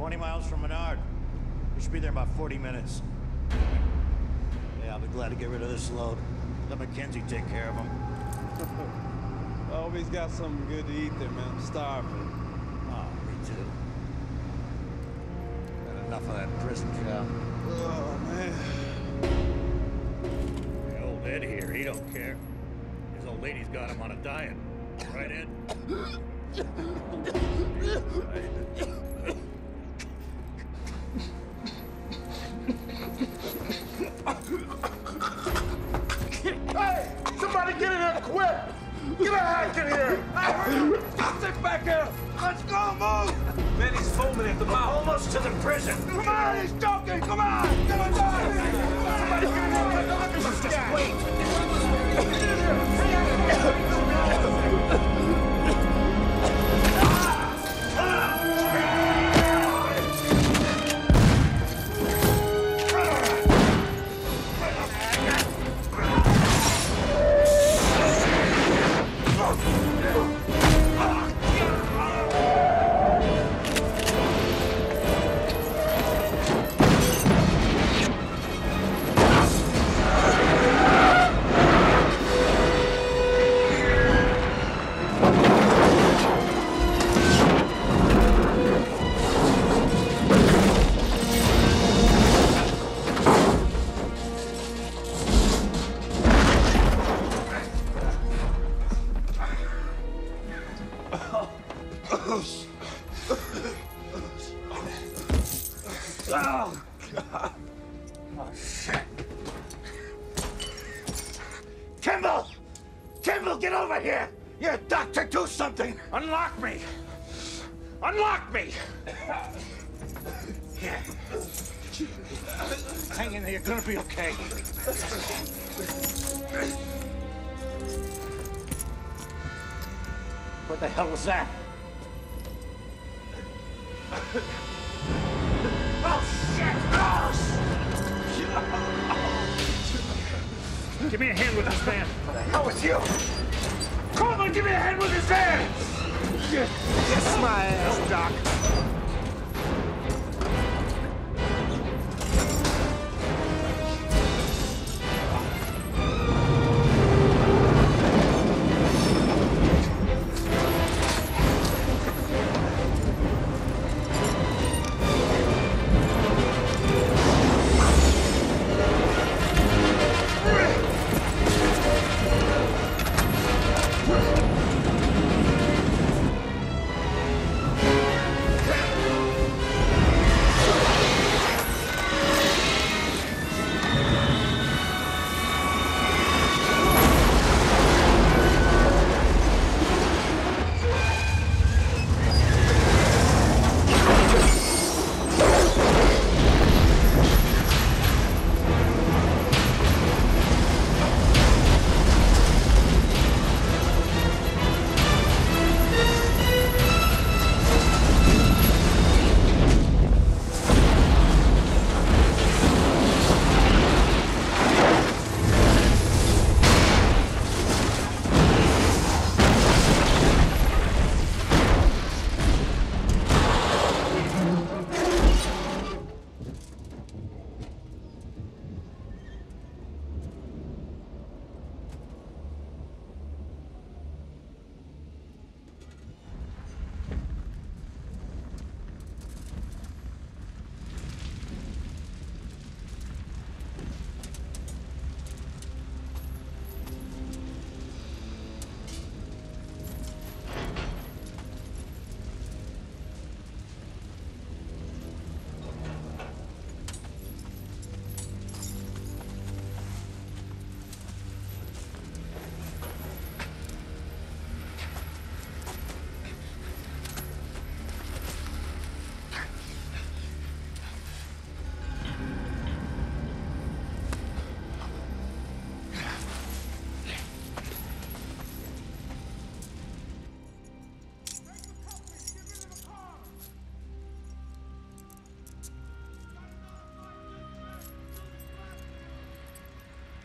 20 miles from Menard. We should be there in about 40 minutes. Yeah, I'll be glad to get rid of this load. Let Mackenzie take care of him. I hope he's got something good to eat there, man. I'm starving. Oh, me too. Had enough of that prison job. Oh, man. The old Ed here, he don't care. His old lady's got him on a diet. Right, Ed? get in here quick! Get a hack in here! Sit back here! Let's go, move! Man, he's foaming at the mouth. Almost to the prison. Come on, he's joking! Come on! Get him down! Somebody get in here and take a look at this guy! Wait! Oh, God. Oh, shit. Kimble! Kimble, get over here! You're a doctor, do something! Unlock me! Unlock me! Here. Hang in there, you're gonna be okay. What the hell was that? Shit! Give me a hand with this man. Hell with you? Coleman, give me a hand with his hand! Kiss my ass, Doc.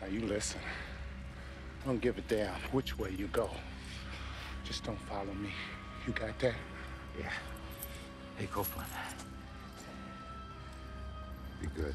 Now you listen. I don't give a damn which way you go. Just don't follow me. You got that? Yeah. Hey, Copeland. Be good.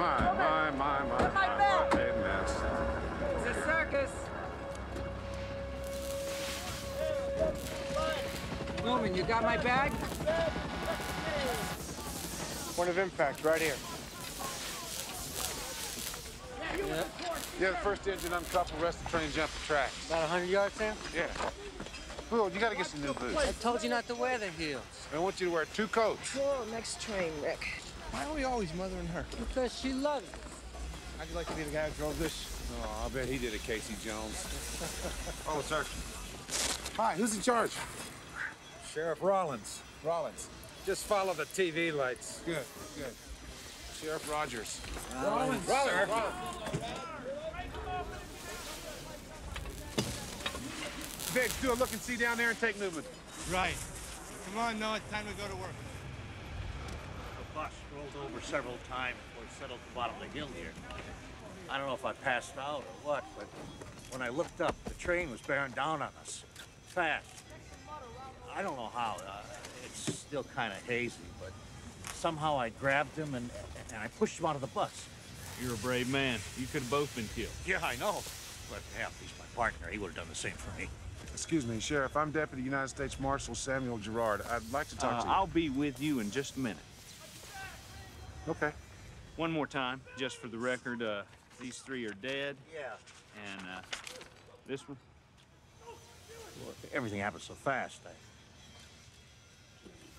My, my, my, my, my, my. Hey, mess. It's a circus. Newman, you got my bag? Point of impact, right here. Yeah. Yeah, the first engine uncoupled, rest of the train jumped the tracks. About 100 yards, Sam? Yeah. Will, you gotta get some new boots. I told you not to wear the heels. I want you to wear two coats. Whoa, next train, Rick. Why are we always mothering her? Because she loves it. How'd you like to be the guy who drove this? Oh, I bet he did it, Casey Jones. oh, sir. Hi, who's in charge? Sheriff Rollins. Rollins. Just follow the TV lights. Good, good. Sheriff Rogers. Rollins, Rollins, sir. Rollins. Biggs, do a look and see down there and take Newman. Right. Come on, Noah. It's time to go to work. The rolled over several times before it settled at the bottom of the hill here. I don't know if I passed out or what, but when I looked up, the train was bearing down on us. Fast. I don't know how. Uh, it's still kind of hazy, but somehow I grabbed him and, and I pushed him out of the bus. You're a brave man. You could have both been killed. Yeah, I know. But yeah, he's my partner. He would have done the same for me. Excuse me, Sheriff. I'm Deputy United States Marshal Samuel Gerard. I'd like to talk Uh, to you. I'll be with you in just a minute. Okay. One more time, just for the record, uh, these three are dead, Yeah. and uh, this one, Well, everything happened so fast. I...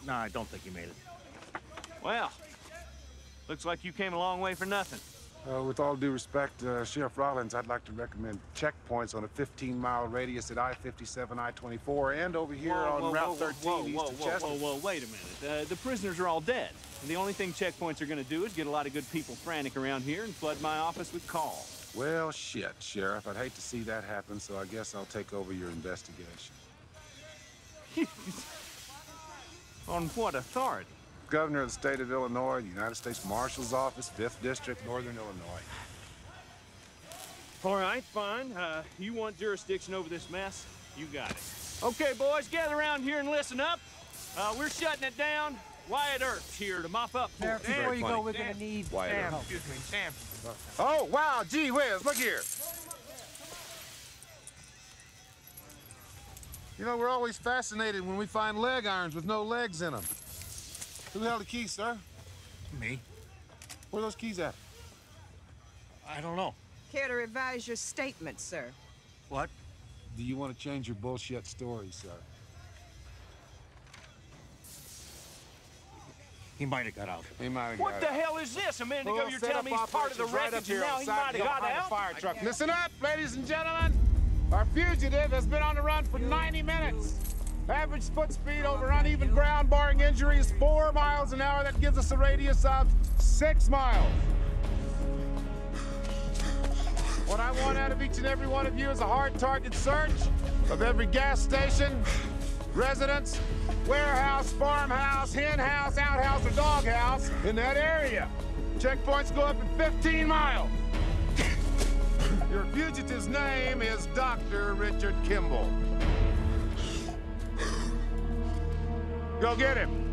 No, I don't think he made it. well, looks like you came a long way for nothing. Uh, with all due respect, uh, Sheriff Rollins, I'd like to recommend checkpoints on a 15-mile radius at I-57, I-24, and over here Whoa, on whoa, Route whoa, 13 whoa, east whoa, of whoa, Chester. whoa, whoa, wait a minute. Uh, the prisoners are all dead. And the only thing checkpoints are going to do is get a lot of good people frantic around here and flood my office with calls. Well, shit, Sheriff. I'd hate to see that happen, so I guess I'll take over your investigation. On what authority? Governor of the state of Illinois, the United States Marshal's Office, 5th District, Northern Illinois. All right, fine. Uh, you want jurisdiction over this mess? You got it. Okay, boys, gather around here and listen up. Uh, we're shutting it down. Wyatt Earp's here to mop up for us. Before you go, we're gonna need Sam. Excuse me, Sam. Oh, wow, gee whiz, look here. You know, we're always fascinated when we find leg irons with no legs in them. Who held the keys, sir? Me? Where are those keys at? I don't know. Care to revise your statement, sir? What? Do you want to change your bullshit story, sir? He might have got out. He might have What the hell is this? A minute ago, you're telling me he's part of the wreckage, and now he might have got out? fire truck. Listen up, ladies and gentlemen. Our fugitive has been on the run for 90 minutes. Average foot speed over uneven ground, barring injuries, four miles an hour. That gives us a radius of six miles. What I want out of each and every one of you is a hard target search of every gas station, residence, warehouse, farmhouse, hen house, outhouse, or doghouse in that area. Checkpoints go up in 15 miles. Your fugitive's name is Dr. Richard Kimble. Go get him.